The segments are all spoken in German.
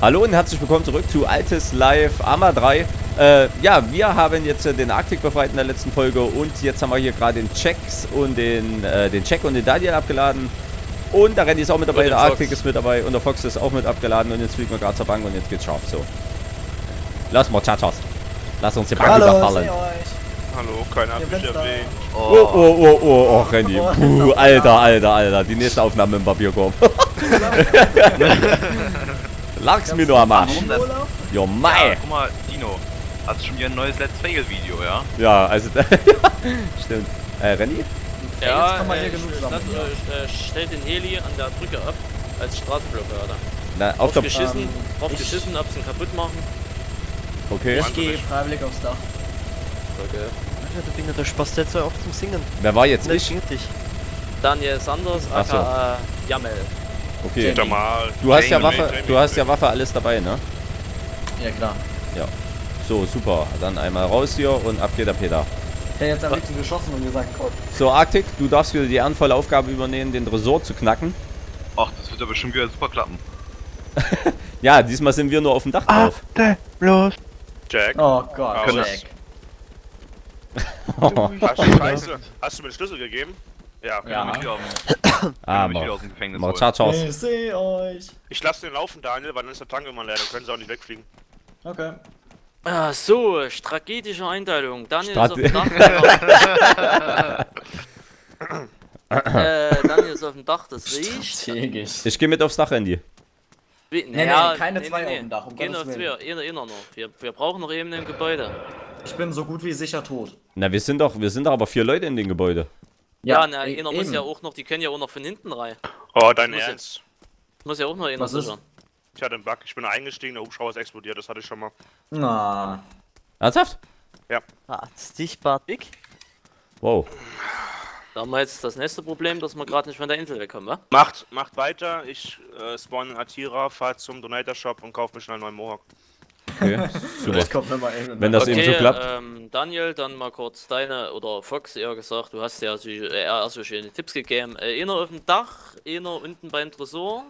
Hallo und herzlich willkommen zurück zu Altes Live Arma 3. Äh, ja, wir haben jetzt äh, den Arctic befreit in der letzten Folge und jetzt haben wir hier gerade den Checks und den, äh, den Check und den Daniel abgeladen. Und der Randy ist auch mit dabei, der Fox. ist mit dabei und der Fox ist auch mit abgeladen und jetzt fliegen wir gerade zur Bank und jetzt geht's scharf. So. Lass mal, Chachas. Lass uns die Bank überfallen. Hallo, keiner hat mich erwähnt. Oh, oh, oh, oh, oh, Randy. Puh, Alter, Alter, Alter. Die nächste Aufnahme im Papierkorb. Lag's mir nur am Arsch. Jo, Ja, mei. guck mal, Dino. Hast schon wieder ein neues Let's Fail-Video, ja? Ja, also, stimmt. Äh, Randy? Ja, kann man äh, hier genug ich- sammeln, lass- äh, Stellt den Heli an der Brücke ab als Straßenblockade. Na, auf der... Aufgeschissen, ähm, drauf geschissen, hab's ihn kaputt machen. Okay. Ich gehe freiwillig aufs Dach. Okay. Alter, du Dinger, der Spaß jetzt so oft zum Singen. Wer war jetzt dich. Daniel Sanders, Ach so. aka Jamel. Okay. Du hast ja Waffe, Jamie, du hast ja. Waffe alles dabei, ne? Ja klar. So, super. Dann einmal raus hier und ab geht der Peter. Ich hätte jetzt am liebsten geschossen und gesagt, Gott. So, Arctic, du darfst wieder die ehrenvolle Aufgabe übernehmen, den Tresor zu knacken. Ach, das wird ja bestimmt wieder super klappen. Ja, diesmal sind wir nur auf dem Dach drauf. Jack. Oh Gott, Jack. Hast du, Scheiße. Hast du mir den Schlüssel gegeben? Ja, okay. Ja. Wieder aus dem- ah, aus dem Gefängnis Mach holst. Chachas. Ich seh euch. Ich lasse den laufen, Daniel, weil dann ist der Tank immer leer. Dann können sie auch nicht wegfliegen. Okay. Ah, so, strategische Einteilung. Daniel Strate- ist auf dem Dach. äh, Daniel ist auf dem Dach, das riecht. Strategisch. Ich gehe mit aufs Dach, Randy. Wie, nee, keine zwei auf dem Dach, um Gehen Gottes auf zwei, einer, einer noch. Wir, wir brauchen noch eben ein Gebäude. Ich bin so gut wie sicher tot. Na, wir sind doch, wir sind doch aber vier Leute in dem Gebäude. Ja, na, e- einer muss ja auch noch, die können ja auch noch von hinten rein. Oh, dein muss Ernst. Muss ja auch noch einer Was ist? sichern. Ich hatte einen Bug. Ich bin eingestiegen, der Hubschrauber ist explodiert. Das hatte ich schon mal. Na. Ernsthaft? Hat's dich, Bartik? Wow. Da haben wir jetzt das nächste Problem, dass wir gerade nicht von der Insel wegkommen, wa? Macht, macht weiter. Ich äh, spawn in Atira, fahr zum Donator Shop und kauf mir schnell einen neuen Mohawk. Okay, super. Wenn das eben so klappt. Ähm, Daniel, dann mal kurz deine, oder Fox eher gesagt, du hast ja so, äh, eher so schöne Tipps gegeben. Äh, einer auf dem Dach, einer unten beim Tresor.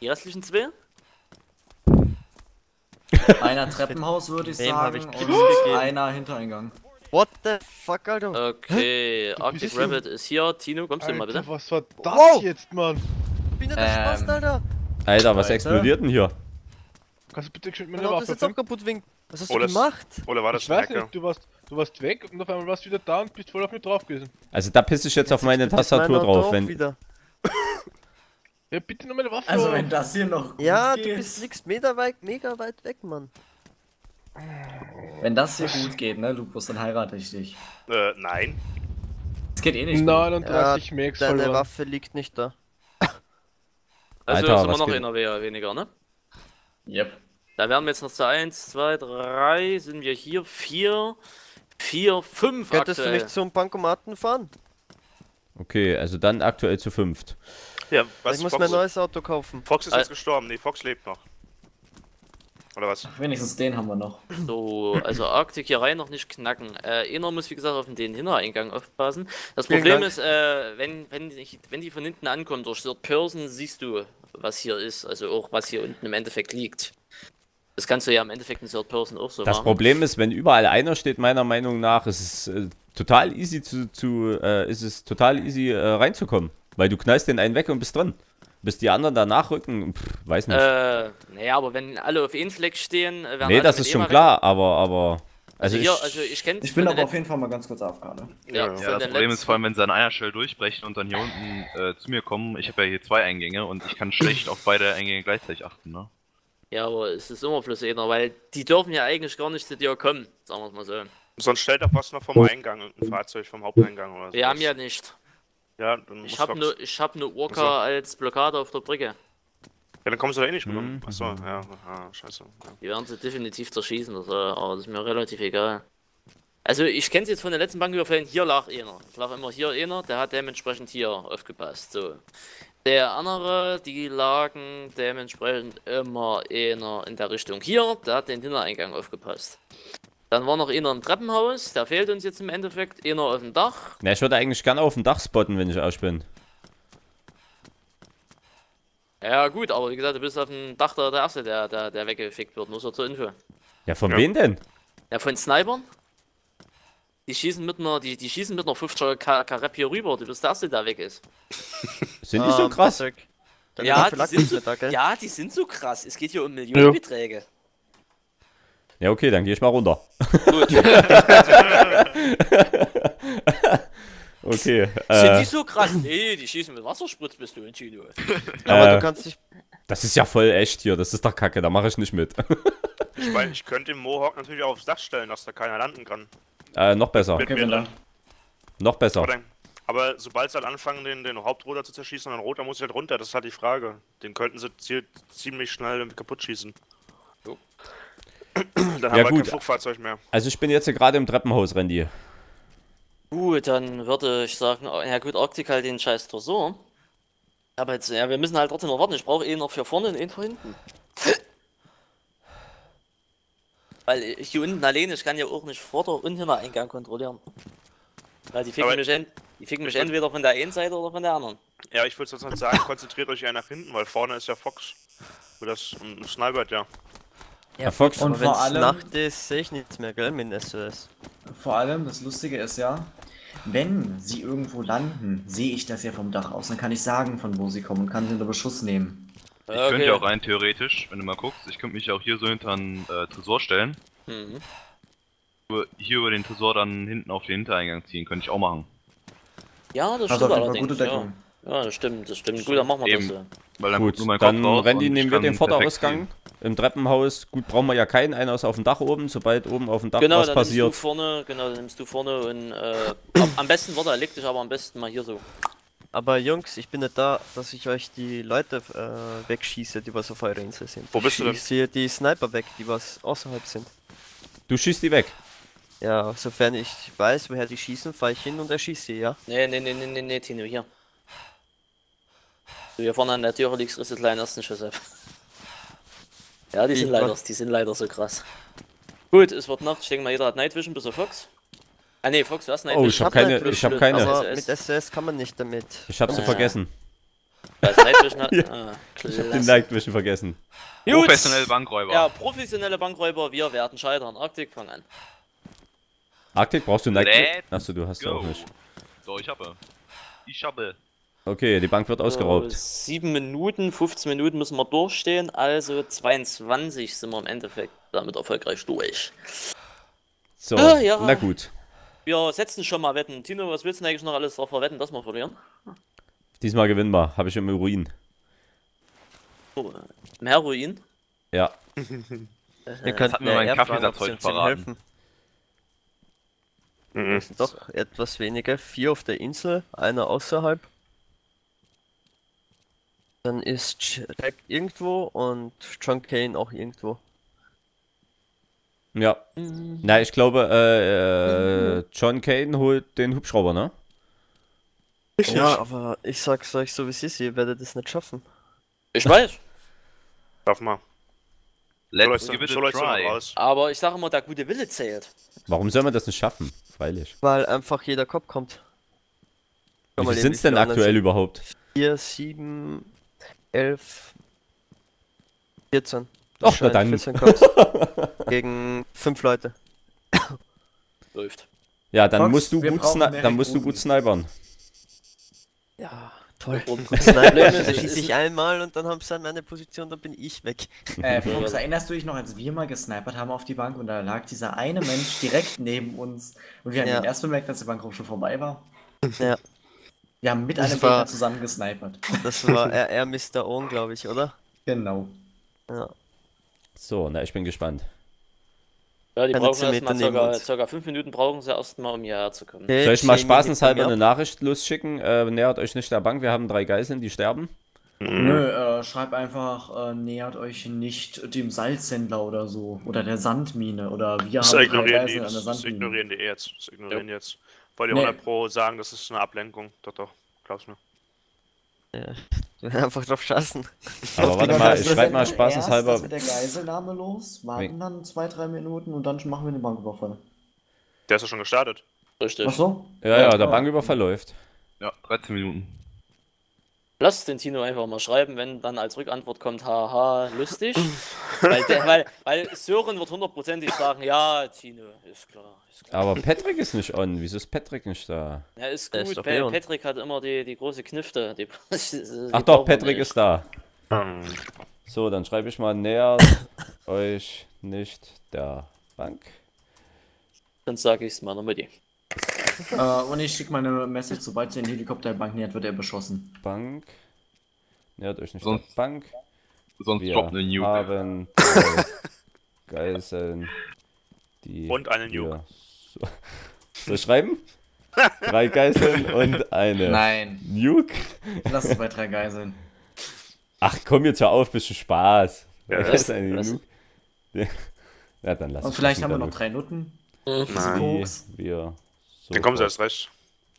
Die restlichen zwei? Einer Treppenhaus würde ich sagen ich und Tipps gegeben? einer Hintereingang. What the fuck, Alter? Okay, Arctic bist du- Rabbit ist hier. Tino, kommst du mal bitte? was war das Wow. jetzt, Mann? Ich bin ja der Spaß, Ähm, Alter. Alter, was Alter. explodiert denn hier? Kannst du bitte schön mit Mein meiner Auto ist Waffe jetzt auch kaputt wegen. Was hast Oh, du das- gemacht? Oder war das Ich weiß ein Hacker? nicht, du warst, du warst weg und auf einmal warst du wieder da und bist voll auf mich drauf gewesen. Also da pisse ich jetzt auf meine Tastatur Auto drauf, wenn... Wieder. Ja, bitte nur meine Waffe. Also wenn das hier noch gut Ja, geht. du bist nix Meter weit, mega weit weg, Mann. Wenn das hier gut geht, ne, Lupus, dann heirate ich dich. Äh, nein. Es geht eh nicht gut. 39 Max Deine verloren. Waffe liegt nicht da. Also Alter, sind wir was noch geht- einer we- weniger, ne? Yep. Da wären wir jetzt noch zu 1, 2, 3, sind wir hier, 4, 4, 5 Könntest du aktuell. nicht zum Bankomaten fahren? Okay, also dann aktuell zu fünft. Ja, was ich muss Fox, mir ein neues Auto kaufen. Fox ist Al- jetzt gestorben. Nee, Fox lebt noch. Oder was? Wenigstens den haben wir noch. So, also Arctic hier rein noch nicht knacken. Äh, einer muss wie gesagt auf den Hintereingang aufpassen. Das Vielen Problem Dank. ist, äh, wenn, wenn, die- wenn die von hinten ankommen durch Third Person, siehst du, was hier ist. Also auch was hier unten im Endeffekt liegt. Das kannst du ja im Endeffekt in Third Person auch so Das machen. Problem ist, wenn überall einer steht, meiner Meinung nach, ist es äh, total easy zu, zu äh, ist es total easy äh, reinzukommen. Weil du knallst den einen weg und bist drin. Bis die anderen danach rücken, pff, weiß nicht. Äh, naja, aber wenn alle auf einen Fleck stehen, äh, werden nee, das ist schon klar, aber, aber. Also, Also, hier, ich, also ich Ich bin aber auf jeden Fall mal ganz kurz AFK, ne? ja, Ja, das Problem ist vor allem, wenn sie an einer Stelle durchbrechen und dann hier unten äh, zu mir kommen. Ich habe ja hier zwei Eingänge und ich kann schlecht auf beide Eingänge gleichzeitig achten, ne? Ja, aber es ist immer plus einer, weil die dürfen ja eigentlich gar nicht zu dir kommen, sagen wir es mal so. Sonst stellt doch was noch vom Eingang, ein Fahrzeug vom Haupteingang oder so. Wir haben ja nicht. Ja, dann muss Ich habe nur, ich habe eine Orca Ach so. als Blockade auf der Brücke. Ja, dann kommst du da eh nicht um. Mhm. Achso, ja. Ah, scheiße. Ja. Die werden sie definitiv zerschießen, also, aber das ist mir relativ egal. Also ich kenne es jetzt von den letzten Banküberfällen, hier lag einer. Es lag immer hier einer, der hat dementsprechend hier aufgepasst. So. Der andere, die lagen dementsprechend immer einer in der Richtung hier, der hat den Hintereingang aufgepasst. Dann war noch einer im Treppenhaus, der fehlt uns jetzt im Endeffekt, einer auf dem Dach. na, ich würde eigentlich gerne auf dem Dach spotten, wenn ich aus bin. Ja gut, aber wie gesagt, du bist auf dem Dach der, der Erste, der, der, der weggefickt wird, nur so zur Info. Ja, von Ja. wem denn? Ja, von Snipern? Die schießen mit einer, die, die schießen mit einer 50er Ka- Karep hier rüber, du bist der Erste, der weg ist. Sind die so Ähm, krass? Patrick, deine Ja, die sind so, da, ja, die sind so krass. Es geht hier um Millionenbeträge. Ja, okay, dann gehe ich mal runter. Gut. Okay. Sind Äh, die so krass? Nee, die schießen mit Wasserspritzpistolen, Chino. Aber äh, du kannst dich. das ist ja voll echt hier. Das ist doch kacke. Da mache ich nicht mit. Ich meine, ich könnte den Mohawk natürlich auch aufs Dach stellen, dass da keiner landen kann. Äh, noch besser. Mit dann. Noch besser. Aber, dann, sobald sie halt anfangen, den, den Hauptrotor zu zerschießen und den Rotor muss ich halt runter, das ist halt die Frage. Den könnten sie zie- ziemlich schnell kaputt schießen. Jo. Dann haben Ja, wir gut. kein Flugfahrzeug mehr. Also ich bin jetzt hier gerade im Treppenhaus, Randy. Gut, dann würde ich sagen, oh, ja gut, Arktik halt den scheiß Tresor. Aber jetzt, ja, wir müssen halt trotzdem noch warten. Ich brauche eh noch für vorne und einen für hinten. Weil ich hier unten alleine, ich kann ja auch nicht Vorder- und Hintereingang kontrollieren. Weil die ficken, Aber- mich, ent die ficken mich entweder von der einen Seite oder von der anderen. Ja, ich würde sonst sagen, konzentriert euch eher nach hinten, weil vorne ist ja Fox. Wo das um, snipert ja. Ja, Fox. Und vor es allem- Nacht ist, sehe ich nichts mehr, gell, mit SOS. Vor allem, das Lustige ist ja, wenn sie irgendwo landen, sehe ich das ja vom Dach aus. Dann kann ich sagen, von wo sie kommen und kann sie unter Beschuss nehmen. Ich könnte ja auch rein theoretisch, wenn du mal guckst, ich könnte mich auch hier so hinter einen äh, Tresor stellen. Mhm. Hier über den Tresor dann hinten auf den Hintereingang ziehen, könnte ich auch machen. Ja, das Also stimmt allerdings. gute Ja. Deckung. ja, das stimmt, das stimmt. Gut, dann machen wir Eben. das so. Weil dann Gut, nur mein dann Randy nehmen wir den Vorderausgang im Treppenhaus. Gut, brauchen wir ja keinen. Einer ist auf dem Dach oben. Sobald oben auf dem Dach Genau, was dann passiert. nimmst du vorne, genau, dann nimmst du vorne und äh, am, am besten, warte, leg dich aber am besten mal hier so. Aber Jungs, ich bin nicht da, dass ich euch die Leute äh, wegschieße, die was auf eurer Insel sind. Wo bist ich, du denn? Ich sehe die Sniper weg, die was außerhalb sind. Du schießt die weg. Ja, sofern ich weiß, woher die schießen, fahre ich hin und erschieße sie, ja? Nee, nee, nee, nee, nee, nee, Tino, hier. Du hier vorne an der Tür liegst, du kleinen ersten Schuss ab. Ja, die Wie, sind leider, die sind leider so krass. Gut, es wird Nacht, ich denke mal, jeder hat Night Vision, bis auf Fox. Ah ne, Fox, du hast Night Oh, ich hab hab keine, ich hab keine. aber- mit SOS kann man nicht damit. Ich hab sie Ah. vergessen. Wer Night Vision hat? Ja. Ah, Ich hab den klasse. Night Vision vergessen. Gut. Professionelle Bankräuber. Ja, professionelle Bankräuber, wir werden scheitern. Arktik, fang an. Arktik, brauchst du Night Let's Vision? Achso, du hast sie Go. auch nicht. So, ich habe. Ich habe. Okay, die Bank wird ausgeraubt. So, 7 Minuten, 15 Minuten müssen wir durchstehen, also 22 sind wir im Endeffekt damit erfolgreich durch. So, Ah, ja. na gut. Wir setzen schon mal Wetten. Tino, was willst du eigentlich noch alles darauf verwetten, dass wir verlieren? Diesmal gewinnen wir. Habe ich im Urin. Oh, Im Heroin? Ja. Wir könnten mir ja mein eher fragen, Kaffeesatz heute verraten. helfen. Mhm. Doch etwas weniger. Vier auf der Insel, einer außerhalb. Dann ist Jack irgendwo und John Kane auch irgendwo. Ja. Na, ich glaube, äh, äh, John Kane holt den Hubschrauber, ne? Ja, aber ich sag's euch so wie es ist, ihr werdet es nicht schaffen. Ich weiß. Darf mal. Let's give it so a try. raus. Aber ich sage immer, der gute Wille zählt. Warum soll man das nicht schaffen? Freilich. Weil einfach jeder Kopf kommt. Wie mal viel eben, sind's denn viele aktuell sind. überhaupt? 4, 7, 11, 14. Ach, na dann. 14 Cops. Gegen 5 Leute. Läuft. Ja, dann Fox, musst du gut, dann musst du gut snipern. Ja, toll. Und- Sniper, ist- da schieße ich einmal und dann haben sie an meine Position, dann bin ich weg. Äh, Fuchs, erinnerst du dich noch, als wir mal gesnipert haben auf die Bank und da lag dieser eine Mensch direkt neben uns und wir haben Ja. ihn erst bemerkt, dass die Bank schon vorbei war? Ja. Wir haben mit Das einem war- Gegner zusammen gesnipert. Das war RR Mr. Owen, glaube ich, oder? Genau. Ja. So, na, ich bin gespannt. Ja, die Keine brauchen 10 Meter erstmal circa, circa 5 Minuten brauchen sie erstmal, um hierher zu kommen. Okay, Soll ich mal 10 spaßenshalber eine Nachricht losschicken? Äh, nähert euch nicht der Bank, wir haben drei Geiseln, die sterben. Nö, äh, schreib einfach, äh, nähert euch nicht dem Salzhändler oder so. Oder der Sandmine. Oder wir Das haben drei ignorieren die, an der das, das Sandmine. ignorieren die eh jetzt. Das ignorieren die jetzt. Weil die Nee. 100 Pro sagen, das ist eine Ablenkung. Doch, doch. Glaub's mir. Einfach drauf scheißen. Aber warte mal, ich Geiseln schreib mal senden erst spaßenshalber. das mit der Geiselnahme los, warten dann zwei, drei Minuten und dann machen wir den Banküberfall. Der ist ja schon gestartet. Richtig. Ach so? Ja, ja, der. Banküberfall läuft. Ja, 13 Minuten. Lass den Tino einfach mal schreiben, wenn dann als Rückantwort kommt, haha, lustig. weil, der, weil, weil Sören wird hundertprozentig sagen, ja, Tino, ist klar, ist klar. Aber Patrick ist nicht on. Wieso ist Patrick nicht da? Ja, ist gut. ist doch Pa- on. Patrick hat immer die, die große Knifte. Die, die Ach doch, Patrick nicht. ist da. Hm. So, dann schreibe ich mal, nähert euch nicht der Bank. Dann sage ich es meiner Mutti. Äh, und ich schicke meine Message, sobald sie den Helikopter der Bank nähert, wird er beschossen. Bank. Nähert euch nicht Sonst- Bank. Sonst Wir droppt eine Nuke. haben Geiseln, die Und eine wir Nuke. So, so schreiben? drei Geiseln und eine Nein, Nuke. lass es bei drei Geiseln. Ach komm jetzt hör auf, bisschen Spaß. Ja, das- eine das- Nuke. Ja. Dann lass Und vielleicht haben wir noch drei Nutten. Nein. Nuke, Die wir Dann kommen sie erst recht.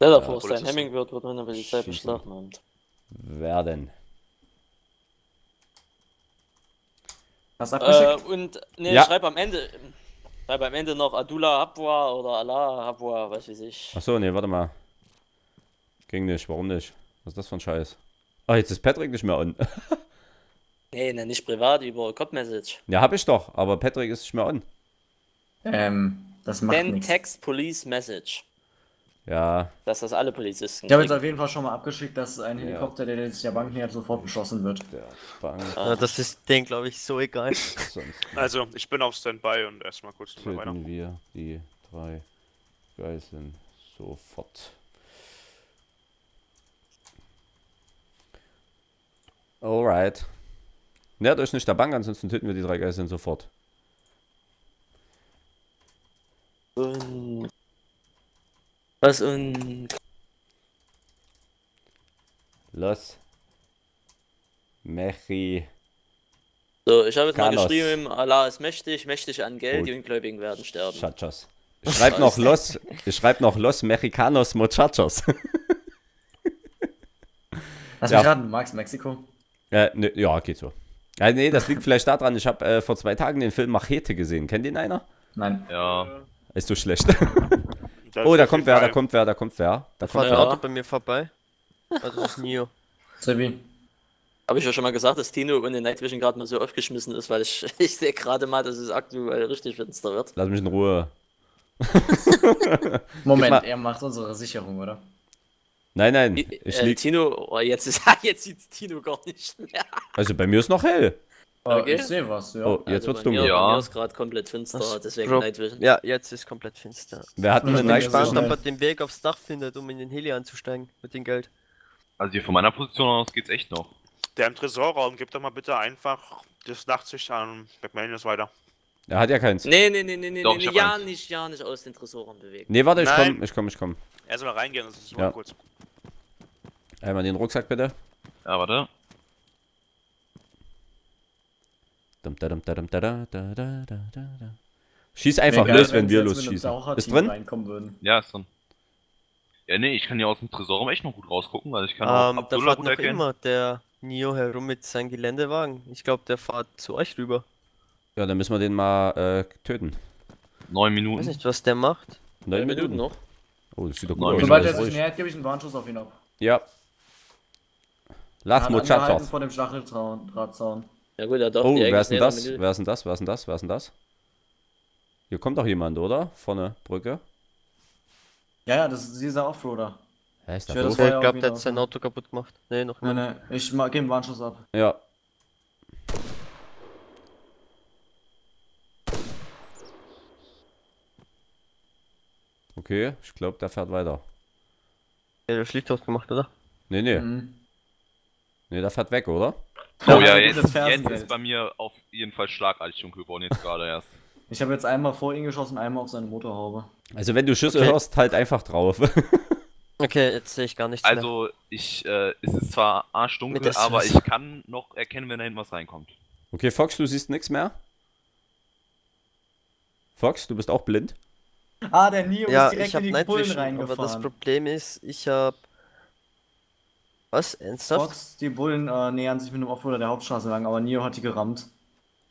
Dir Ja, vor, sein. Hemming wird, wird von der Polizei Schießen. beschlagnahmt. werden. Hast abgeschickt? Äh, und ne, Ja. schreib am Ende. Schreib am Ende noch Adula Habwa oder Allah Habwa, was weiß ich. Achso, nee, warte mal. Ging nicht, warum nicht? Was ist das für ein Scheiß? Ah, jetzt ist Patrick nicht mehr on. Nee, ne, nicht privat, über Cop-Message. ja, hab ich doch, aber Patrick ist nicht mehr on. ähm, das macht Then nichts. Text Police Message. Ja, Dass das alle Polizisten Ich habe jetzt auf jeden Fall schon mal abgeschickt, dass ein Helikopter, der jetzt der Bank nähert, sofort beschossen wird. der Bank Ja, das ist denen, glaube ich, so egal. sonst Also, ich bin auf Standby und erstmal kurz töten wir die drei Geiseln sofort. Alright. Nähert euch nicht der Bank, ansonsten töten wir die drei Geiseln sofort. Und was und Los. Mechi. so, ich habe jetzt mal Carlos. geschrieben, Allah ist mächtig, mächtig an Geld, Gut. die Ungläubigen werden sterben. Muchachos. Ich schreib noch Los, ich schreib noch Los Mexicanos Muchachos. Lass Ja. mich raten, du magst Mexiko? äh, ne, ja, geht so. Ja, nee, das liegt vielleicht daran, ich habe äh, vor zwei Tagen den Film Machete gesehen. Kennt den einer? Nein. Ja. Ist so schlecht. Das oh, da kommt wer, da kommt wer, da kommt wer. Da kommt Ja. Auto bei mir vorbei. Also das ist Nio. Sebi. Habe ich ja schon mal gesagt, dass Tino ohne Night Vision gerade mal so aufgeschmissen ist, weil ich, ich sehe gerade mal, dass es aktuell richtig finster wird. Lass mich in Ruhe. Moment, mal- er macht unsere Sicherung, oder? Nein, nein, ich äh, lieg. Tino, oh, jetzt ist jetzt sieht Tino gar nicht mehr. Also bei mir ist noch hell. Okay. Ich sehe was, ja. Oh, jetzt Also wird's dunkel. Ja. Mir ist gerade komplett finster, Was? deswegen Bro. Night Vision. Ja, jetzt ist komplett finster. Wer hat Ich mich bin gespannt, ob er den Weg aufs Dach findet, um in den Heli einzusteigen mit dem Geld. Also hier von meiner Position aus geht's echt noch. Der im Tresorraum, gib doch mal bitte einfach das Nachtsicht an McManus weiter. Er hat ja keins. Nee, nee, nee, nee, nee, Doch, nee, ich hab ja eins. nicht, ja nicht aus den Tresoren bewegen. Nee, warte, ich Nein. komm, ich komm, ich komm. Erstmal reingehen, das ist nur Ja. kurz. Einmal den Rucksack bitte. Ja, warte. Dum, da, dum, da, dum, da, da, da, da, da, da, da. Schieß einfach Wär geil, los, wenn sie wir losschießen. Ist drin? Ja, ist drin. Ja, nee, ich kann hier aus dem Tresorraum echt noch gut rausgucken, also ich kann auch Ähm, da Abdullah fährt gut noch erkennen. immer der Nio herum mit seinem Geländewagen. Ich glaube, der fährt zu euch rüber. Ja, dann müssen wir den mal äh, töten. Neun Ich weiß Minuten. nicht, was der mamacht. Neun Neun Minuten noch. Oh, das sieht doch gut Neun aus. Minuten. Sobald er sich nähert, gebe ich einen Warnschuss auf ihn ab. Ja. Las hat angehalten Muchachos. vor dem Stacheldrahtzaun. Ja gut, er darf Oh, wer ist denn das? Wer ist denn das? Wer ist denn das? Wer ist denn das? Hier kommt doch jemand, oder? Vorne Brücke. Ja, ja, das ist dieser Offroader. Hä, ist Ich das Ich glaube, der hat sein? Auto kaputt gemacht. Nee, noch Nein, nicht. nein, ich gebe einen Warnschuss ab. Ja. Okay, ich glaube, der fährt weiter. Ja, der Schlicht gemacht, oder? Nee, nee. Mhm. Nee, der fährt weg, oder? Oh Ja, jetzt, das jetzt ist bei mir auf jeden Fall schlagartig geworden, jetzt gerade erst. Ich habe jetzt einmal vor ihn geschossen, einmal auf seine Motorhaube. Also wenn du Schüsse Okay. hörst, halt einfach drauf. Okay, jetzt sehe ich gar nichts mehr. Also, ich, äh, es ist zwar arschdunkel, aber ich kann noch erkennen, wenn da hinten was reinkommt. okay, Fox, du siehst nichts mehr? Fox, du bist auch blind? Ah, der Neo Ja, ist direkt in die Bullen Vision, aber reingefahren. das Problem ist, ich habe... Was? Ernsthaft? Fox, die Bullen äh, nähern sich mit dem Offroader der Hauptstraße lang, aber Neo hat die gerammt.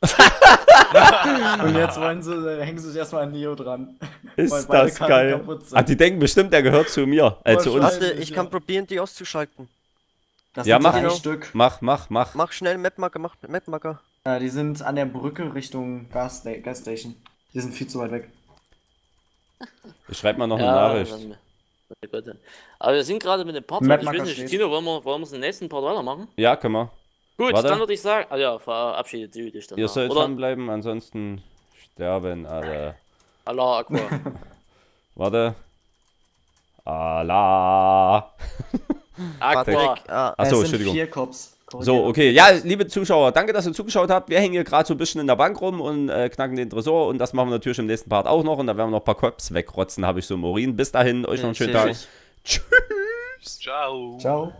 Und jetzt wollen sie, äh, hängen sie sich erstmal an Neo dran. Ist das Karten geil. Ah, die denken bestimmt, der gehört zu mir. Äh, zu uns. Warte, ich kann probieren, die auszuschalten. Das Ja, mach drei genau. Stück. Mach, mach, mach. Mach schnell Mapmarker, mach Mapmarker. Äh, die sind an der Brücke Richtung Gas Gasstation. Die sind viel zu weit weg. Ich schreib mal noch eine Ja, Nachricht. Dann- Gott. Aber wir sind gerade mit dem Part. Ich weiß nicht. Tino, wollen wir, wollen wir es im nächsten Part weitermachen? Ja, können wir. Gut, Warte. dann würde ich sagen. Ah ja, verabschiedet du dich dann. Ihr sollt dranbleiben, ansonsten sterben alle. Allah Aqua. Warte. Allah. Aqua. Patrick, ah, Achso, es sind Entschuldigung. vier Cops. So, okay. Ja, liebe Zuschauer, danke, dass ihr zugeschaut habt. Wir hängen hier gerade so ein bisschen in der Bank rum und äh, knacken den Tresor. Und das machen wir natürlich im nächsten Part auch noch. Und da werden wir noch ein paar Cops wegrotzen, habe ich so im Urin. Bis dahin, euch noch einen schönen Tag. Tschüss. Tschüss. Ciao. Ciao.